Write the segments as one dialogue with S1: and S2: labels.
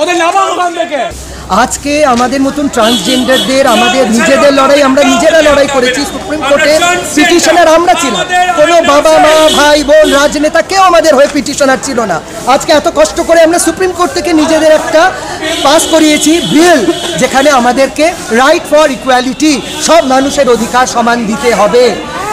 S1: ওদের নামাও ওখান থেকে।
S2: আজকে আমাদের মতন ট্রান্সজেন্ডারদের আমাদের নিজেদের লড়াই আমরা নিজেরা লড়াই করেছি সুপ্রিম কোর্টে পিটিশনার আমরা ছিলাম। কোনো বাবা মা ভাই বোন রাজনেতা কেউ আমাদের হয়ে পিটিশনার ছিল না। আজকে এত কষ্ট করে আমরা সুপ্রিম কোর্ট থেকে নিজেদের একটা পাস করিয়েছি বিল যেখানে আমাদেরকে রাইট ফর ইকুয়ালিটি সব মানুষের অধিকার সমান দিতে হবে।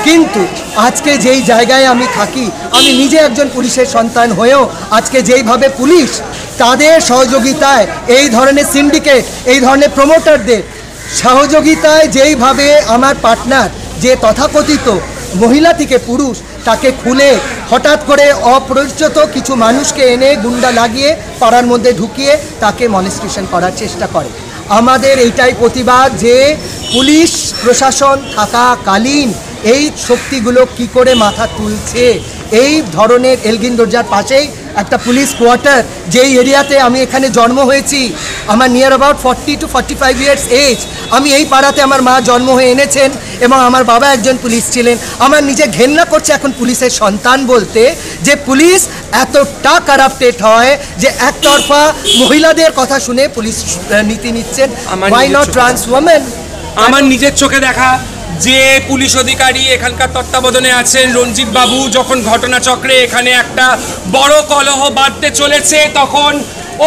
S2: কিন্তু আজকে যেই জায়গায় আমি থাকি আমি নিজে একজন পুলিশের সন্তান হয়েও আজকে যেইভাবে পুলিশ তাদের সহযোগিতায় এই ধরনের সিন্ডিকেট এই ধরনের প্রমোটারদের সহযোগিতায় যেইভাবে আমার পার্টনার যে তথাকথিত মহিলা থেকে পুরুষ তাকে খুলে হঠাৎ করে অপরিচিত কিছু মানুষকে এনে গুন্ডা লাগিয়ে পাড়ার মধ্যে ঢুকিয়ে তাকে মনিস্ট্রেশন করার চেষ্টা করে। আমাদের এইটাই প্রতিবাদ যে পুলিশ প্রশাসন থাকাকালীন এই শক্তিগুলো কি করে মাথা তুলছে? এই ধরনের এলগিন দরজার পাশেই একটা পুলিশ কোয়ার্টার যেই এরিয়াতে আমি এখানে জন্ম হয়েছি আমার near about forty two forty five years age আমি এই পাড়াতে আমার মা জন্ম হয়ে এনেছেন এবং আমার বাবা একজন পুলিশ ছিলেন। আমার নিজে ঘেন্না করছে এখন পুলিশের সন্তান বলতে যে পুলিশ এতটা কারাপ্টেড হয় যে একতরফা মহিলাদের কথা শুনে পুলিশ নীতি নিচ্ছেন।
S3: আমার
S2: নট ট্রান্স ওয়ামেন
S3: আমার নিজের চোখে দেখা। যে পুলিশ অধিকারী এখানকার তত্ত্বাবধানে আছেন রঞ্জিত বাবু যখন ঘটনাচক্রে এখানে একটা বড় কলহ বাঁধতে চলেছে তখন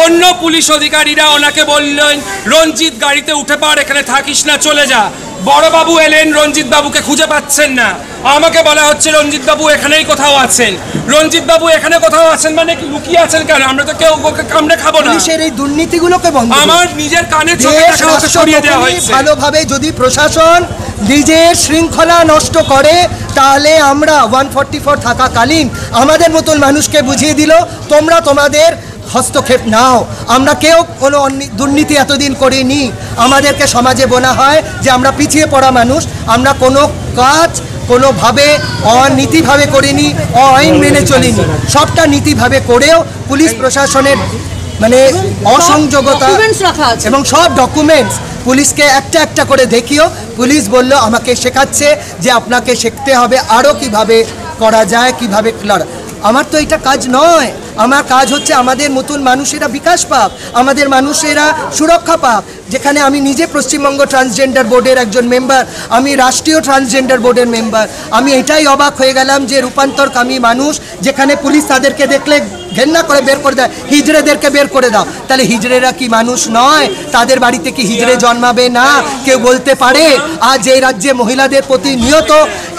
S3: অন্য পুলিশ অধিকারীরা ওনাকে বললেন রঞ্জিত গাড়িতে উঠে পার এখানে থাকিস না চলে যা। বড় বাবু এলেন রঞ্জিত বাবুকে খুঁজে পাচ্ছেন না। আমাকে বলা হচ্ছে রঞ্জিত বাবু এখানেই কোথাও আছেন। রঞ্জিত বাবু এখানে কোথাও আছেন মানে কি? লুকিয়ে আছেন কেন? আমরা তো কেউ ওকে কামড়ে খাব না।
S2: পুলিশের এই দুর্নীতিগুলোকে বন্ধ
S3: আমার নিজের কানে চোখে দেওয়া হয়েছে।
S2: ভালোভাবে যদি প্রশাসন নিজের শৃঙ্খলা নষ্ট করে, তাহলে আমরা ওয়ান ফর্টি ফোর থাকাকালীন আমাদের মতন মানুষকে বুঝিয়ে দিল, তোমরা তোমাদের হস্তক্ষেপ নাও। আমরা কেউ কোনো দুর্নীতি এতদিন করিনি। আমাদেরকে সমাজে বোনা হয় যে আমরা পিছিয়ে পড়া মানুষ। আমরা কোনো কাজ কোনোভাবে অনীতিভাবে করিনি, অআইন মেনে চলিনি। সবটা নীতিভাবে করেও পুলিশ প্রশাসনের মানে অসংযোগতা
S4: রাখা আছে।
S2: এবং সব ডকুমেন্টস পুলিশকে একটা একটা করে দেখিও। পুলিশ বলল আমাকে শেখাচ্ছে যে আপনাকে শিখতে হবে আরও কীভাবে করা যায় কীভাবে ক্লার আমার তো এটা কাজ নয়। আমার কাজ হচ্ছে আমাদের মতন মানুষেরা বিকাশ পাক আমাদের মানুষেরা সুরক্ষা পাক। যেখানে আমি নিজে পশ্চিমবঙ্গ ট্রান্সজেন্ডার বোর্ডের একজন মেম্বার আমি রাষ্ট্রীয় ট্রান্সজেন্ডার বোর্ডের মেম্বার আমি এটাই অবাক হয়ে গেলাম যে রূপান্তরকামী মানুষ যেখানে পুলিশ তাদেরকে দেখলে ঘেন্না করে বের করে দেয়, হিজড়েদেরকে বের করে দাও। তাহলে হিজড়েরা কি মানুষ নয়? তাদের বাড়িতে কি হিজড়ে জন্মাবে না? কেউ বলতে পারে, আজ এই রাজ্যে মহিলাদের প্রতি নিয়ত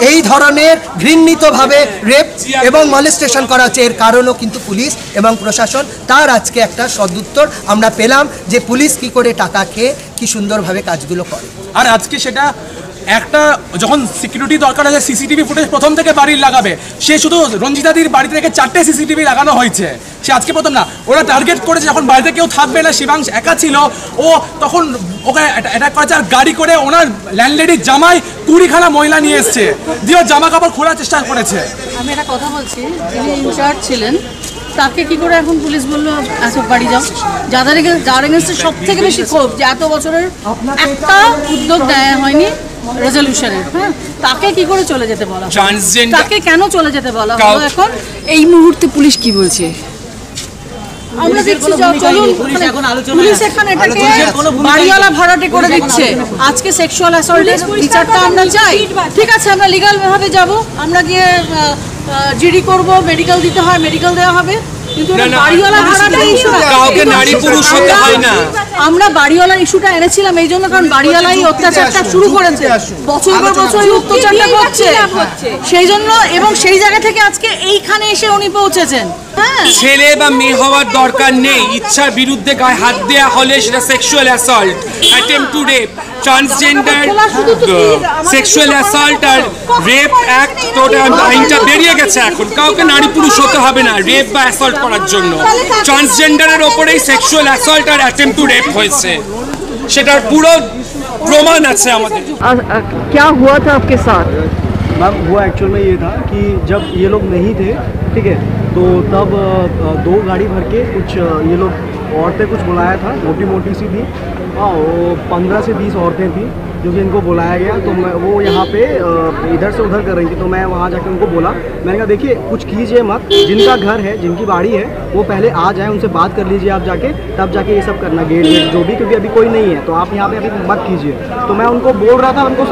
S2: এই ধরনের ঘৃণিতভাবে রেপ এবং মলেস্টেশন করা হচ্ছে। এর কারণও কিন্তু পুলিশ এবং প্রশাসন তার আজকে একটা সদুত্তর আমরা পেলাম যে পুলিশ কি করে টাকা খেয়ে কি সুন্দরভাবে কাজগুলো করে।
S1: আর আজকে সেটা একটা যখন সিকিউরিটি দরকার আছে সিসিটিভি ফুটেজ প্রথম থেকে বাড়ির লাগাবে সে শুধু রঞ্জিতাদির বাড়িতে থেকে চারটে সিসিটিভি লাগানো হয়েছে। সে আজকে প্রথম না। ওরা টার্গেট করেছে যখন বাড়িতে কেউ থাকবে না শিবাংশ একা ছিল ও তখন ওকে অ্যাটাক করেছে আর গাড়ি করে ওনার ল্যান্ডলেডির জামাই কুড়িখানা মহিলা নিয়ে এসছে। দিয়ে জামা কাপড় খোলার চেষ্টা করেছে।
S4: আমি একটা কথা বলছি যিনি ইনচার্জ ছিলেন তাকে কি করে এখন পুলিশ বলল এত বাড়ি যাও। যাদের যার এগেন্সে সব থেকে বেশি ক্ষোভ যে এত বছরের একটা উদ্যোগ দেয়া হয়নি রেজলিউশনের হ্যাঁ তাকে কি করে চলে যেতে বলা তাকে কেন চলে যেতে বলা হলো এখন?
S5: এই মুহূর্তে পুলিশ কি বলছে?
S4: আমরা দেখছি চলুন পুলিশ এখন এটাকে বাড়িওয়ালা ভাড়াটে করে দিচ্ছে। আজকে সেক্সুয়াল অ্যাসল্টের বিচারটা আমরা চাই। ঠিক আছে আমরা লিগাল ভাবে যাব। আমরা গিয়ে জিডি করব মেডিকেল দিতে হয় মেডিকেল দেওয়া হবে। কিন্তু বাড়িওয়ালা ভাড়াটা ইস্যু
S3: কাউকে নারী পুরুষ হতে হয় না।
S4: আমরা বাড়িওয়ালা ইস্যুটা এনেছিলাম এই জন্য কারণ বাড়িওয়ালাই অত্যাচারটা শুরু করেছে। বছর পর বছর অত্যাচারটা করছে সেই জন্য এবং সেই জায়গা থেকে আজকে এইখানে এসে উনি পৌঁছেছেন।
S3: ছেলে বা মেয়ে হওয়ার দরকার নেই ইচ্ছার বিরুদ্ধে গায়ে হাত দেওয়া হলে সেটা sexual assault attempt to rape transgender sexual assault R rape act তো ওটা আইনটা বেরিয়ে গেছে এখন কাউকে নারী পুরুষ হতে হবে না রেপ বা অ্যাসল্ট করার জন্য ট্রান্সজেন্ডারের ওপরেই সেক্সুয়াল অ্যাসল্ট আর অ্যাটেম্প টু রেপ হয়েছে সেটার পুরো প্রমাণ আছে আমাদের
S5: क्या हुआ था आपके साथ
S6: मैम हुआ एक्चुअल में ये था कि जब ये लोग नहीं थे ठीक है तो तब दो गाड़ी भर के कुछ ये लोग औरतें कुछ बुलाया था मोटी मोटी सी थी। हाँ वो पंद्रह से बीस औरतें थी। जो कि इनको बुलाया गया तो मैं वो यहाँ पे इधर से उधर कर रही थी तो मैं वहाँ जाके उनको बोला। मैंने कहा, देखिए, कुछ कीजिए मत, जिनका घर है, जिनकी बाड़ी है, वो पहले आ जाए, उनसे बात कर लीजिए आप जाके, तब जाके ये सब करना गेट वेट जो भी, क्योंकि अभी कोई नहीं है तो आप यहाँ पे अभी मत कीजिए। तो मैं उनको बोल रहा था, उनको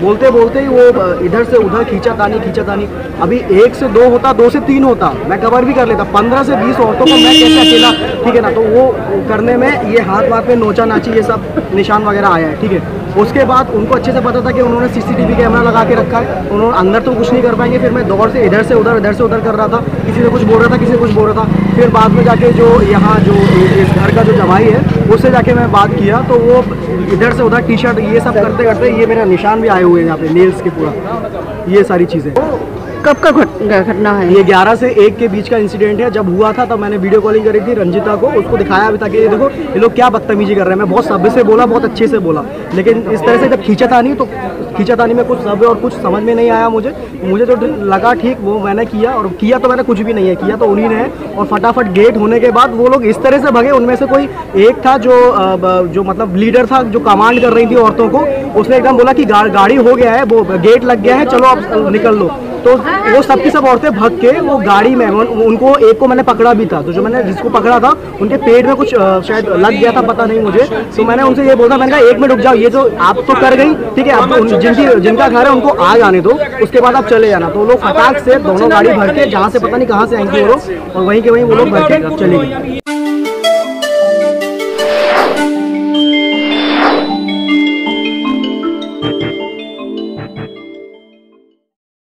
S6: बोलते बोलते ही वो इधर से उधर खींचा तानी खींचा तानी अभी एक से दो होता, दो से तीन होता, मैं कवर भी कर लेता, पंद्रह से बीस औरतों को मैं कैसे अकेला, ठीक है ना तो वो करने में ये हाथ वाथ में नोचा नाची ये सब निशान वगैरह आया है, ठीक है। उसके बाद उनको अच्छे से पता था कि उन्होंने सीसीटीवी कैमरा लगा के रखा है। उन्होंने अंदर तो कुछ नहीं कर पाएँगे, फिर मैं दौड़ से इधर से उधर, इधर से उधर कर रहा था। किसी से कुछ बोल रहा था, किसी से कुछ बोल रहा था। फिर बाद में जाके जो यहाँ जो इस घर का जो जवाई है, उससे जाके मैं बात किया तो वो इधर से उधर टी शर्ट ये सब करते करते ये मेरा निशान भी आए हुए हैं यहाँ पे नेल्स के पूरा। ये सारी चीज़ें।
S5: कब का घट- घटना है?
S6: ये 11 से 1 के बीच का इंसिडेंट है। जब हुआ था, तब मैंने वीडियो कॉलिंग करी थी रंजिता को, उसको दिखाया भी था कि, ये देखो, ये लोग क्या बदतमीजी कर रहे हैं। मैं बहुत सभ्य से बोला, बहुत अच्छे से बोला। लेकिन इस तरह से जब खींचातानी तो खींचातानी में कुछ सभ्य और कुछ समझ में नहीं आया मुझे। मुझे जो लगा, ठीक, वो मैंने किया और किया तो मैंने कुछ भी नहीं है, किया तो उन्हीं ने और फटाफट गेट होने के बाद वो लोग इस तरह से भगे, उनमें से कोई एक था जो जो मतलब लीडर था, जो कमांड कर रही थी औरतों को, उसने एकदम बोला कि गाड़ी हो गया है, वो गेट लग गया है, चलो अब निकल लो। तो वो सब की सब औरतें भग के वो गाड़ी में उन, उनको एक को मैंने पकड़ा भी था। तो जो मैंने जिसको पकड़ा था उनके पेट में कुछ शायद लग गया था पता नहीं मुझे। तो मैंने उनसे ये बोला मैंने कहा एक मिनट रुक जाओ ये जो आप तो कर गई ठीक है उन- जिनकी जिनका घर है उनको आ जाने दो उसके बाद आप चले जाना। तो लोग फटाक से दोनों गाड़ी भर के जहाँ से पता नहीं कहाँ से आएँगे वो लोग और वहीं के वहीं वो लोग भर के चले गए।